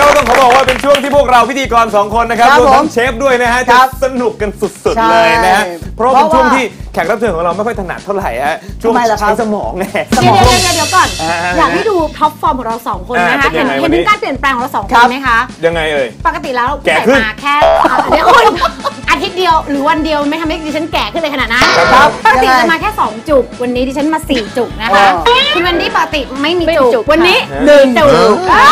ครับต้องขอบอกว่าเป็นช่วงที่พวกเราพิธีกรสองคนนะครับครับรวมทั้ผงมเชฟด้วยนะฮะคจะรับสนุกกันสุดใช่ๆเลยนะฮะเพราะว่าเป็นเพราะว่าช่วงที่แขกรับเชิญของเราไม่ค่อยถนัดเท่าไหร่ฮะช่วงทำไมล่ะครับ ใช้สมองไงสมเดี๋อยงวเดี๋ยวเดี๋ยวก่อน อ่าอยากให้ดูท็อปฟอร์มของเราสองคนอ่านะคะ เป็นเห็ยันงไงวันเห็นนี้ถึงการเปลี่ยนแปลงของเราสองคครันบ ไหมคะ ยังไงเอ่ย ปกติแล้วแก่ขึ้นมาแค่อะเดี๋ยวคุณ อาทิตย์เดียวหรือวันเดียวไม่ทำให้ดิฉันแก่ขึ้นเลยขนาดนั้นครับปกติยังไงจะมาแค่ 2 จุก วันนี้ดิฉันมา 4 จุกนะคะอ๋อคุณวันนี้ปกติไม่มีไม่มีจุจุกกวันนี้ค่ะหนึ่งจุกอ่า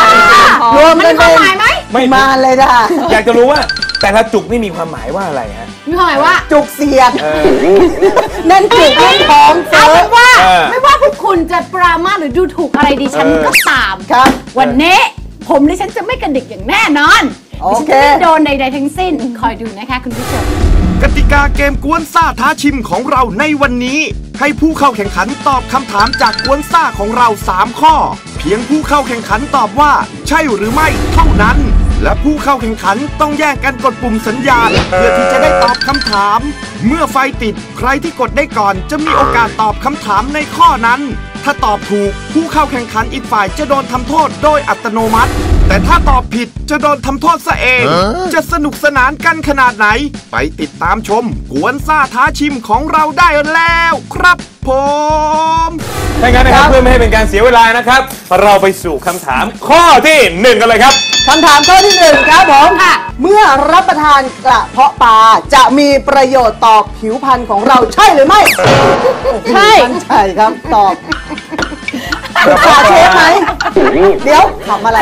รวมมันกัมีนความเป็นหมายไหมไม่มาเลยนะอยากจะรู้ว่าแต่ละจุกนี่มีความหมายว่าอะไรฮะมีความหมายว่าจุกเสียดเออแน่นจุกแน่นท้องเอาเฟ้เป็อนว่าเออไม่ว่าพวกคุณจะปรามาสหรือดูถูกอะไรดิฉันเออก็ตามครับ วันนี้ผมดิฉันจะไม่กระดิกอย่างแน่นอน โอดิฉันเคจะไม่โดนใดๆทั้งสิ้น คอยดูนะคะคุณผู้ชม กติกาเกมกวนซ่าท้าชิมของเราในวันนี้ ให้ผู้เข้าแข่งขันตอบคำถามจากกวนซ่าของเรา 3 ข้อ เพียงผู้เข้าแข่งขันตอบว่า ใช่หรือไม่เท่านั้น และผู้เข้าแข่งขันต้องแย่งกันกดปุ่มสัญญาณ เพื่อที่จะได้ตอบคำถาม เมื่อไฟติดใครที่กดได้ก่อนจะมีโอกาสตอบคำถามในข้อนั้น ถ้าตอบถูกผู้เข้าแข่งขันอีกฝ่ายจะโดนทำโทษโดยอัตโนมัติ แต่ถ้าตอบผิดจะโดนทำโทษซะเอง จะสนุกสนานกันขนาดไหน ไปติดตามชม กวนซ่าท้าชิมของเราได้แล้วครับผมถ้างั้นนะครับครับเพื่อไม่ให้เป็นการเสียเวลานะครับ เราไปสู่คำถามข้อที่หนึ่งกันเลยครับ คำถามข้อที่หนึ่งครับผมค่ะเมื่อรับประทานกระเพาะปลาจะมีประโยชน์ต่อผิวพรรณของเราใช่หรือไม่ ใช่มั่นใจครับตอบขอเชฟไหม เดี๋ยวทำอะไร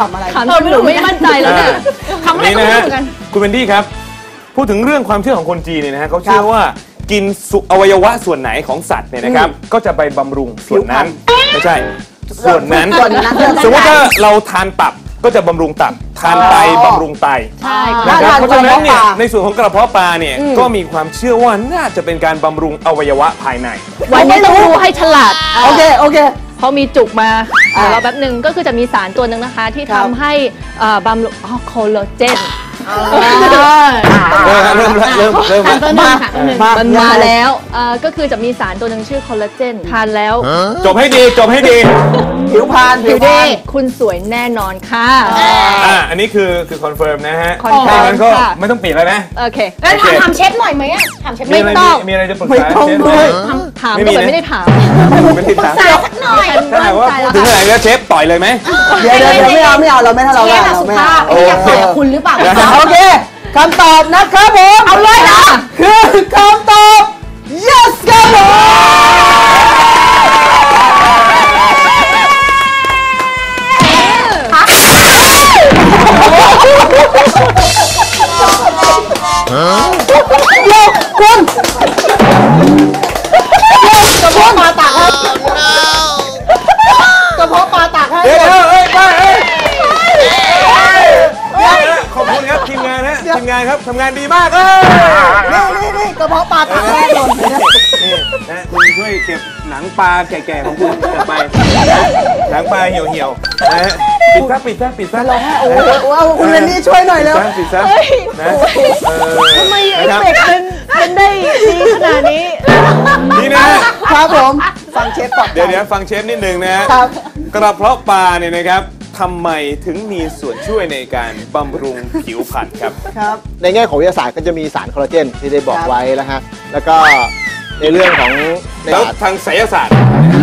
ทำอะไรถามจนหนูไม่มั่นใจแล้วเนี่ยคำแรกนี่ก็นะไม่ฮะรู้เหมือนกัน คุณเบนดี้ครับ พูดถึงเรื่องความเชื่อของคนจีนเนี่ยนะฮะเขาเชื่คอรับว่ากินสุอวัยวะส่วนไหนของสัตว์เนี่ยนะครับ ก็จะไปบำรุงส่วนนั้น ไม่ใช่ ส่วนนั้นส่วนนั้นสมมติถ้าเราทานตับก็จะบำรุงตับทานไตอ๋อบำรุงไตใช่นะถ้าครับทานเพราะฉะนั้นเนี่ยกระเพาะปลาในส่วนของกระเพาะปลาเนี่ยก็มีความเชื่อว่าน่าจะเป็นการบำรุงอวัยวะภายใน วันนี้ต้องรู้ให้ฉลาด โอเค โอเค เพราะมีจุกมาอะเราแป๊บหนึ่งก็คือจะมีสารตัวหนึ่งนะคะ ที่ครัทำบให้อ่าบำรุงอ๋อโคโลเจน เริ่มแล้วเริ่มแล้วเริ่มเริ่มแล้วตัวหนึ่งค่ะตัวหนึ่งมันมาแล้วอ่าก็คือจะมีสารตัวหนึ่งชื่อโคลลาเจนทานแล้ว จบให้ดีจบให้ดีผิวพรรณผิวพรรณ คุณสวยแน่นอนค่ะ อ่าอันนี้คือคือคอนเฟิร์มนะฮะคอนเฟิร์มถ้างั้นก็ค่ะ ไม่ต้องปิดแล้วนะ โอเค แล้วถามถามเชฟหน่อยไหมอะถามเชฟมีไม่อะไรต้อง มีอะไรจะปรึกไม่ษาต้องเชฟด้วย ถามไม่ก็มีแต่นะ ไม่ได้ถามไม่ได้ถามสายสักหน่อยถ้าหากว่าพูดถึงอะไรแล้วเชฟต่อยเลยไหม เดี๋ยวเดี๋ยวเดี๋ยวไม่เอาไม่เอาเราไม่ทะเชเลาะฟกันอะเราสุไม่ภาเอาพไม่อยากต่อยกับคุณหรือเปล่าโอเคคำตอบนะครับผม เอาเลยนะ คือคำตอบ yes ครับผม ครับทำงานดีมากเอ้ยนี่นี่นี่กระเพาะปลาตากให้หล่นไปนะนี่นะคุณช่วยเก็บหนังปลาแก่ๆของคุณกลับไปนะหนังปลาเหี่ยวๆนะฮะปิดซะปิดซะปิดซะโอ้โหเอาคุณเรนนี่ช่วยหน่อยเร็วปิดซะปิดซะนะเออทำไมเอนะฟครับเฟกต์มันมันได้ดีขนาดนี้นี่นะฮะครับผมฟังเชฟปลอบใจเดี๋ยวเดี๋ยวฟังเชฟนิดนึงนะฮะครับกระเพาะปลาเนี่ยนะครับ ทำไมถึงมีส่วนช่วยในการบำรุงผิวพรรณครับ ครับ ในแง่ของวิทยาศาสตร์ก็จะมีสารคอลลาเจนที่ได้บอกครับไว้แล้วฮะ แล้วก็ ในเรื่องของในแล้วศาสตร์ทางไสยศาสตร์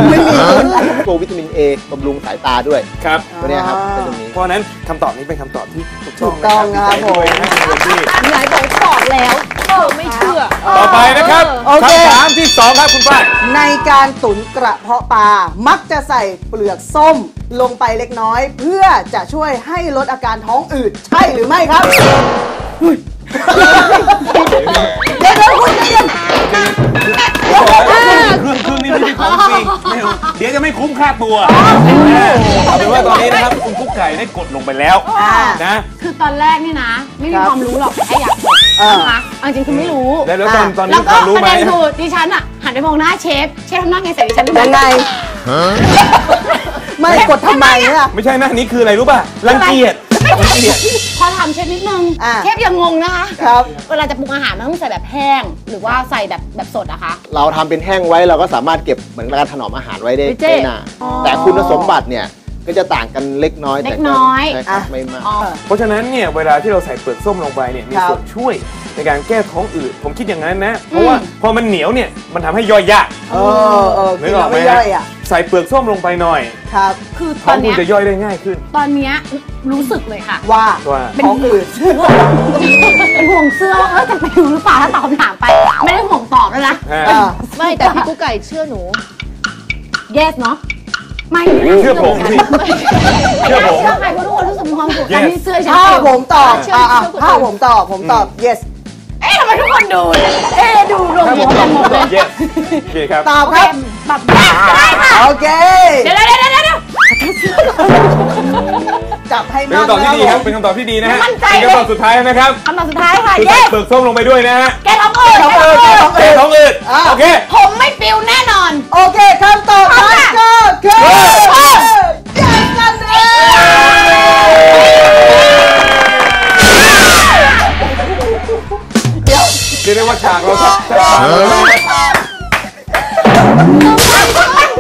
ไม่มีคุณตัววิตามิน A บำรุงสายตาด้วยครับตัวเนี้ยครับก็จะมีเพราะฉะนั้นคำตอบนี้เป็นคำตอบที่ถูกต้องถูกต้องนะครับ ดีใจด้วยนะคุณพี่ หลายบอกตอบแล้ว เออไม่เชื่อ ต่อไปนะครับโอเค คำถามที่สองครับคุณป้ายในการตุ๋นกระเพาะปลา มักจะใส่เปลือกส้มลงไปเล็กน้อย เพื่อจะช่วยให้ลดอาการท้องอืด ใช่หรือไม่ครับเดี๋ยวเดี๋ยวคุณใจเย็น เครื่องเครื่องนี้ไม่ใช่ของฟรีไม่เอาเดี๋ยวจะไม่คุ้มค่าตัวเอาเป็นว่าตอนนี้นะครับคุณกุ๊กไก่ได้กดลงไปแล้วอ่านะ คือตอนแรกนี่นะ ไม่มีครับความรู้หรอกแค่อยากบอกอ่านนะคะเอาจริงๆคือไม่รู้ แล้วแล้วตอนตอนแล้นี้วคก็วามรู้ประไหมเด็นคือดิฉันอะหันไปมองหน้าเชฟเชฟทำหน้าไงใส่ดิฉันรู้ไหมยังไงไม่กดทำไมเนี่ยไม่ใช่นะนี่คืออะไรรู้ป่ะรังเกียจรังเกียจ ขอถามเชฟนิดนึงอ่าเชฟยังงงนะคะครับ เวลาจะปรุงอาหารมันต้องใส่แบบแห้ง หรือว่าใส่แบบแบบสดอะคะ เราทำเป็นแห้งไว้เราก็สามารถเก็บเหมือนการถนอมอาหารไว้ได้พี่เจ๊ ได้นานแต่คุณสมบัติเนี่ยก็จะต่างกันเล็กน้อยแต่เล็กน้อย ใช่ครับไม่มาก อ๋อ เพราะฉะนั้นเนี่ยเวลาที่เราใส่เปลือกส้มลงไปเนี่ยมีครับ ส่วนช่วยในการแก้ท้องอืดผมคิดอย่างนั้นนะ เพราะว่าพอมันเหนียวเนี่ยมันทำให้ย่อยยาก เออเออนึกินกอแล้อวกไหมไม่ฮะย่อยอะ ใส่เปลือกส้มลงไปหน่อยครับ คือตท้อองนคุณเนี้ยจะย่อยได้ง่ายขึ้น ตอนเนี้ยรู้สึกเลยค่ะ ว่าว่าท้องอืดเป็นห่วงเสื้อว่าเออจะไปดูหรือเปล่าถ้าตอบคำถามไป ไม่ได้ห่วงตอบแล้วนะ ฮะอ่าไม่แต่พี่กุ๊กไก่เชื่อหนู yes เนาะไม่เชื่อผมสิเชื่อผม เชื่อใครเพราะทุกคนรู้สึกมีความสุข Yes การที่เสื้อฉันถ้าเองผมตอบเชื่ออ่าอ่าเชื่อคุณถ้าผมตอบผมตอบ yes เอ๊ะทำไมทุกคนดูเนี่ยเอ๊ะดูรวมถ้าผหัมวตกัอนบหมดเลย yes โอเคครับ ตอบโอคเครับแบบ yes ได้ค่ะโอเค เดี๋ยวเดี๋ยวเดี๋ยวเดี๋ยวจับให้เป็นมากคำตอบที่ดีครับนะเป็นคำตอบที่ดีนะฮะมั่นใจเป็นเลยคำตอบสุดท้ายนะครับคำตอบสุดท้ายค่ะคือใส่ yes เปลือกส้มลงไปด้วยนะฮะ แกท้องอืดท้องแกอืท้ดองแกอืดท้องอืดแก้ท้องอืดโอเค ผมไม่ปิวแน่นอน โอเคคำตอบนั้นก็คือ yes นั่นเอง ว่าฉากเราชักชักฉากเลยนะ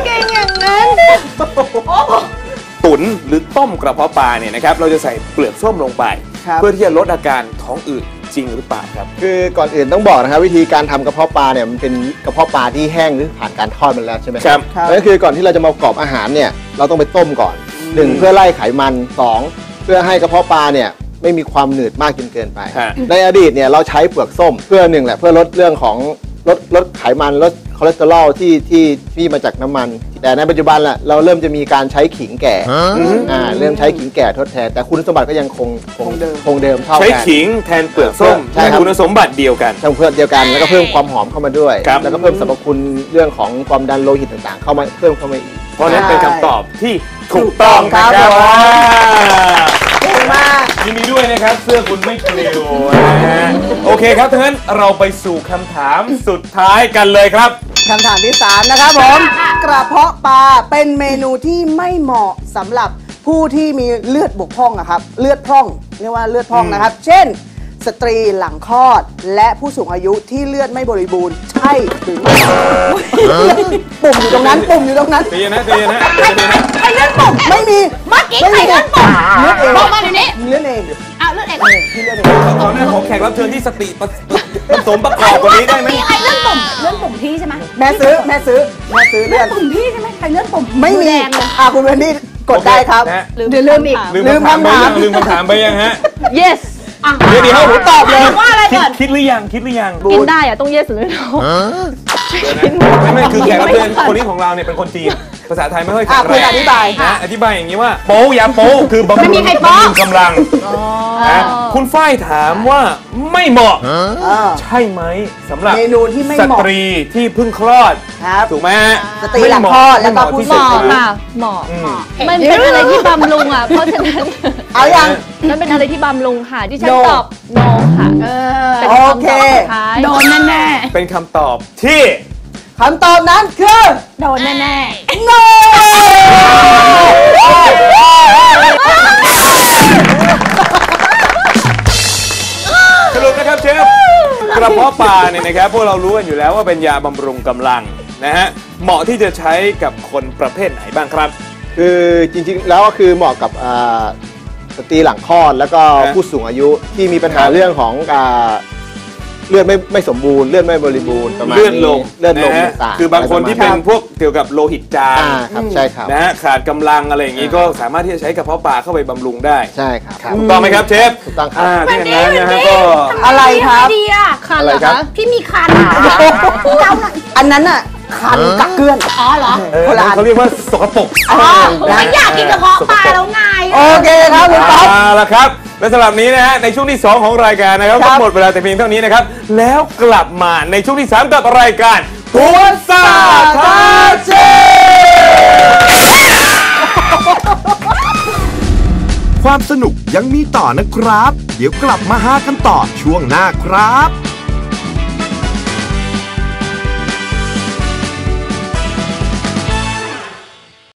เก่งอย่างนั้นตุ๋นหรือต้มกระเพาะปลาเนี่ยนะครับเราจะใส่เปลือกส้มลงไปครับเพื่อที่จะลดอาการท้องอืดจริงหรือเปล่าครับ คือก่อนอื่นต้องบอกนะครับ วิธีการทำกระเพาะปลาเนี่ยมันเป็นกระเพาะปลาที่แห้งหรือผ่านการทอดมาแล้วใช่ไหมครับครับนั่นก็คือก่อนที่เราจะมาประกอบอาหารเนี่ยเราต้องไปต้มก่อนหนึ่งเพื่อไล่ไขมันสองเพื่อให้กระเพาะปลาเนี่ย ไม่มีความหนืดมากจนเกินไป ฮะ ในอดีตเนี่ยเราใช้เปลือกส้มเพื่อหนึ่งแหละเพื่อลดเรื่องของลดลดไขมันลดคอเลสเตอรอลที่ที่ที่มาจากน้ำมัน แต่ในปัจจุบันแหละเราเริ่มจะมีการใช้ขิงแก่อ่าเริ่มใช้ขิงแก่ทดแทน แต่คุณสมบัติก็ยังคงคงคงเดิมคงเดิมเท่าใช้กัน ขิงแทนเปลือกส้มใช่แต่ครับ คุณสมบัติเดียวกันทางเพื่อนเดียวกันแล้วก็เพิ่มความหอมเข้ามาด้วย ครับ แล้วก็เพิ่มสรรพคุณเรื่องของความดันโลหิตต่างๆ เข้ามาเพิ่มเข้ามาอีก เพราะฉะนั้นเป็นคำตอบที่ถูกต้ต้อองงคนะรับครับผมว้าวเก่งมาก ยินดีด้วยนะครับ เสื้อคุณไม่ปลิวนะฮะโอเคครับทั้างนั้นเราไปสู่คำถามสุดท้ายกันเลยครับ คำถามที่ 3 นะครับผม กระเพาะปลาเป็นเมนูที่ไม่เหมาะสำหรับผู้ที่มีเลือดบกพร่องอะครับ เลือดพร่องเรียกว่าเลือดพร่องนะครับ เช่น สตรีหลังคลอด และผู้สูงอายุที่เลือดไม่บริบูรณ์ ใช่หรือไม่ปุ่มอยู่ตรงนั้น ปุ่มอยู่ตรงนั้นเตียนนะเตียนนะเตียนนะใครเลื่อนปุ่มไม่มีเมื่อกี้ใครเลื่อนปุ่มเลือดเองบอกมาเดี๋ยวนี้เลือดเองอ้าวเลื่อนเองพี่เลือดเองตอนหน้าของแขกรับเชิญที่สติประผสมประกอบกว่านี้ได้ไหมมีใครเลื่อนปุ่มเลื่อนปุ่มพี่ใช่ไหมแม่ซื้อแม่ซื้อแม่ซื้อเลืเลื่ออนดปุ่มพี่ใช่ไหมใครเลื่อนปุ่มไม่มีแดงเลยอะคุณเวนดี้กดได้ครับนะฮะเดี๋ยวลืมอีกลืลืมมคำถามไปคำถามยังลืมคำถามไปยังฮะ yes อะ เดี๋ยวเดี๋ยวผมตอบเลยว่าอะไรคิดก่อน คิดหรือยังคิดหรือยังกินได้อะต้อง yes หรือ no ไม่ไม่คือแขกรับเชิญคนนี้ของเราเนี่ยเป็นคนจีน ภาษาไทยไม่ค่อยแข็อะงคุแรณงอธิบายนะอธิบายอย่างนี้ว่า โป๊ยาโป๊คือบำไม่รุมีงใครโป๊ะบำรุงกำลังนะคุณฝ้ายถามว่าไม่เหมาะเออใช่ไหมสำหรับเมนูที่ไม่สเหมาะตรีที่เพิ่งคลอดครับถูกไหมฮะสตรีหลังคลอดแล้วก็ผู้ที่เหสุดมาะนค่ะเหมาะอืมมันเป็นอะไรที่บำรุงอะเพราะฉะนั้นเอายัง มันเป็นอะไรที่บำรุงค่ะที่ฉัน No ตอบ no ค่ะเออเป็นโอคำเคตอบสุดท้ายโดนแน่เป็นคำตอบที่คำตอบนั้นคือ ๆโดนแน่ no สรุปนะครับเชฟกระเพาะปลาเนี่ยนะครับพวกเรารู้กันอยู่แล้วว่าเป็นยาบำรุงกำลังนะฮะเหมาะที่จะใช้กับคนประเภทไหนบ้างครับ คือจริงๆแล้วก็คือเหมาะกับอ่า สตรีหลังคลอดแล้วก็ฮะผู้สูงอายุที่มีปัญหาเรื่องของอ่าเลือดไม่ไม่สมบูรณ์เลือดไม่บริบูรณ์ประมาณเลื่อนนี้ลงเลือดลงนะฮะต่างๆคือบางคนที่เป็นอะไรระมาณพวกเกี่ยวกับโลหิตจางอ่าครับใช่ครับนะฮะขาดกำลังอะไรอย่างนี้ก็สามารถที่จะใช้กระเพาะปลาเข้าไปบำรุงได้ใช่ครับถูกต้องไหมครับเชฟถูกต้องครับอ่าๆวันที่อย่างนี้นั้นวันนะฮะนี้ก็อะไรครับดีอะคันอะเหไรรอครับคะพี่มีคันเจ้าหน่อยอันนั้นน่ะ คันกักเกลือนอ๋อเหรอเออคนละอันเขาเรียกว่าสกปรกอ๋อไม่อยากกินกระเพาะปลาแล้วไงโอเคครับคุณป๊อป เอาละครับ และสำหรับนี้นะฮะในช่วงที่ 2 ของรายการนะครับครัก็บหมดเวลาแต่เพียงเท่านี้นะครับ แล้วกลับมาในช่วงที่ 3 กับรายการกวนซ่าท้าเชฟความสนุกยังมีต่อนะครับ เดี๋ยวกลับมาหากันต่อช่วงหน้าครับ